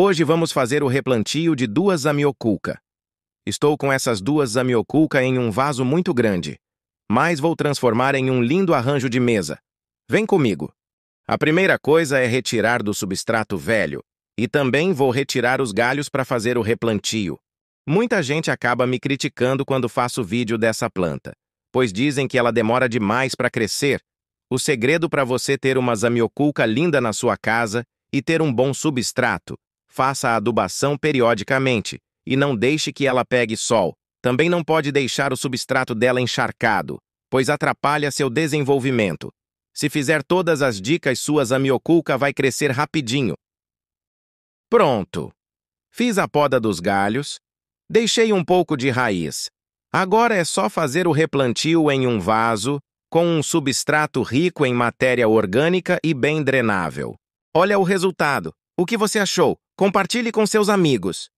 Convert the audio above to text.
Hoje vamos fazer o replantio de duas zamioculca. Estou com essas duas zamioculca em um vaso muito grande, mas vou transformar em um lindo arranjo de mesa. Vem comigo. A primeira coisa é retirar do substrato velho, e também vou retirar os galhos para fazer o replantio. Muita gente acaba me criticando quando faço vídeo dessa planta, pois dizem que ela demora demais para crescer. O segredo para você ter uma zamioculca linda na sua casa e ter um bom substrato, faça a adubação periodicamente e não deixe que ela pegue sol. Também não pode deixar o substrato dela encharcado, pois atrapalha seu desenvolvimento. Se fizer todas as dicas, sua zamioculca vai crescer rapidinho. Pronto! Fiz a poda dos galhos, deixei um pouco de raiz. Agora é só fazer o replantio em um vaso, com um substrato rico em matéria orgânica e bem drenável. Olha o resultado. O que você achou? Compartilhe com seus amigos.